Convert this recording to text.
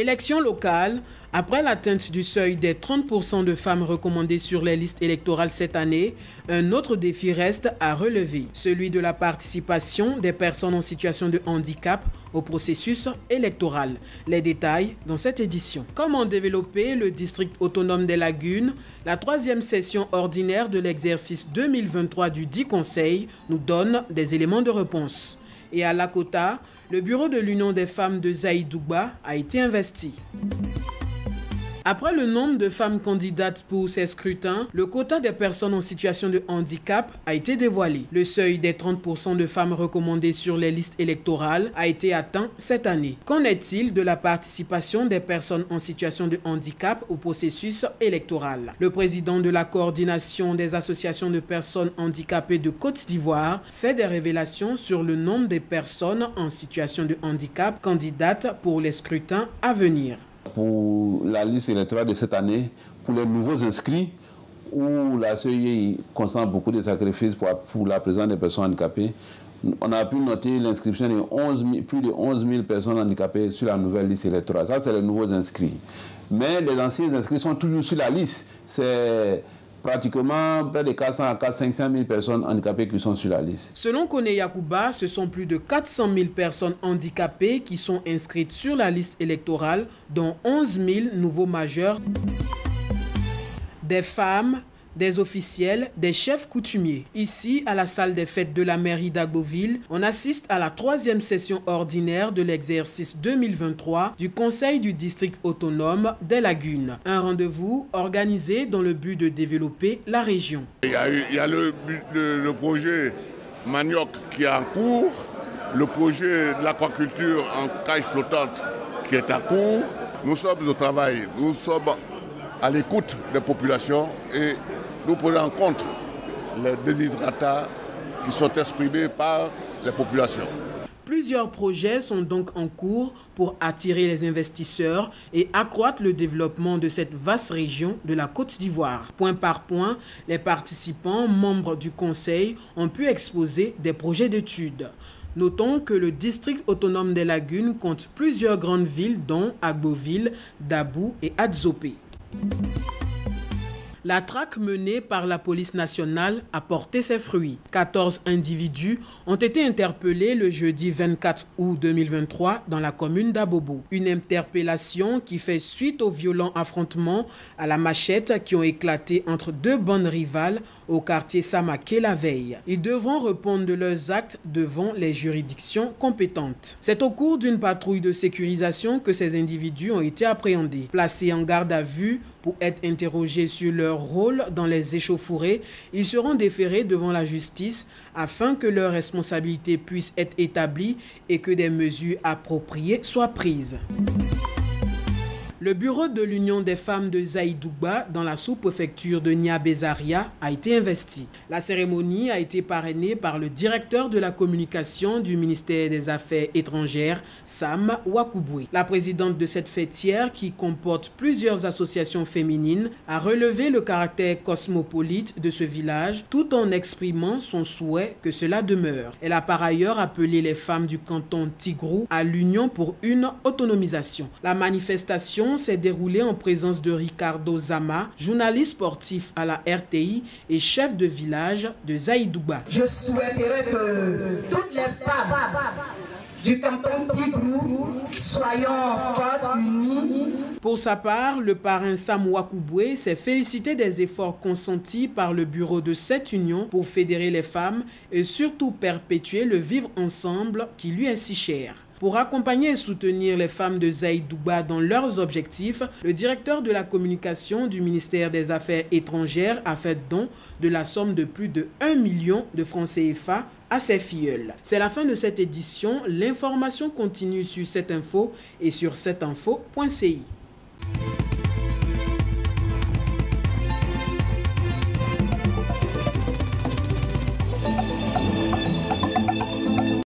Élection locale, après l'atteinte du seuil des 30% de femmes recommandées sur les listes électorales cette année, un autre défi reste à relever, celui de la participation des personnes en situation de handicap au processus électoral. Les détails dans cette édition. Comment développer le district autonome des lagunes? La troisième session ordinaire de l'exercice 2023 du 10 Conseil nous donne des éléments de réponse. Et à Lakota, le bureau de l'Union des femmes de Zaïdouba a été investi. Après le nombre de femmes candidates pour ces scrutins, le quota des personnes en situation de handicap a été dévoilé. Le seuil des 30% de femmes recommandées sur les listes électorales a été atteint cette année. Qu'en est-il de la participation des personnes en situation de handicap au processus électoral? Le président de la coordination des associations de personnes handicapées de Côte d'Ivoire fait des révélations sur le nombre des personnes en situation de handicap candidates pour les scrutins à venir pour la liste électorale de cette année, pour les nouveaux inscrits, où la CEI constate beaucoup de sacrifices pour, pour la présence des personnes handicapées, on a pu noter l'inscription de 11 plus de 11 000 personnes handicapées sur la nouvelle liste électorale. Ça, c'est les nouveaux inscrits. Mais les anciens inscrits sont toujours sur la liste. C'est pratiquement près de 400 à 500 000 personnes handicapées qui sont sur la liste. Selon Kone Yakuba, ce sont plus de 400 000 personnes handicapées qui sont inscrites sur la liste électorale, dont 11 000 nouveaux majeurs. Des femmes, des officiels, des chefs coutumiers. Ici, à la salle des fêtes de la mairie d'Agboville, on assiste à la troisième session ordinaire de l'exercice 2023 du Conseil du district autonome des Lagunes. Un rendez-vous organisé dans le but de développer la région. Il y a, le, le, projet Manioc qui est en cours, le projet de l'aquaculture en caille flottante qui est en cours. Nous sommes au travail, nous sommes à l'écoute des populations et nous prenons en compte les déshydratats qui sont exprimés par les populations. Plusieurs projets sont donc en cours pour attirer les investisseurs et accroître le développement de cette vaste région de la Côte d'Ivoire. Point par point, les participants, membres du conseil, ont pu exposer des projets d'études. Notons que le district autonome des lagunes compte plusieurs grandes villes dont Agboville, Dabou et Adzopé. La traque menée par la police nationale a porté ses fruits. 14 individus ont été interpellés le jeudi 24 août 2023 dans la commune d'Abobo. Une interpellation qui fait suite aux violents affrontements à la machette qui ont éclaté entre deux bandes rivales au quartier Samaké la veille. Ils devront répondre de leurs actes devant les juridictions compétentes. C'est au cours d'une patrouille de sécurisation que ces individus ont été appréhendés. Placés en garde à vue pour être interrogés sur leur rôle dans les échauffourées, ils seront déférés devant la justice afin que leurs responsabilités puissent être établies et que des mesures appropriées soient prises. Le bureau de l'Union des femmes de Zaïdouba dans la sous-préfecture de Niabezaria a été investi. La cérémonie a été parrainée par le directeur de la communication du ministère des Affaires étrangères, Sam Wakouboué. La présidente de cette fêtière, qui comporte plusieurs associations féminines, a relevé le caractère cosmopolite de ce village tout en exprimant son souhait que cela demeure. Elle a par ailleurs appelé les femmes du canton Tigrou à l'union pour une autonomisation. La manifestation s'est déroulé en présence de Ricardo Zama, journaliste sportif à la RTI et chef de village de Zaïdouba. Je souhaiterais que toutes les femmes du canton Tigrou soyons fortes, unies. Pour sa part, le parrain Sam Wakouboué s'est félicité des efforts consentis par le bureau de cette union pour fédérer les femmes et surtout perpétuer le vivre ensemble qui lui est si cher. Pour accompagner et soutenir les femmes de Zaïdouba dans leurs objectifs, le directeur de la communication du ministère des Affaires étrangères a fait don de la somme de plus de 1 million de francs CFA à ses filleuls. C'est la fin de cette édition. L'information continue sur cette info et sur cetteinfo.ci.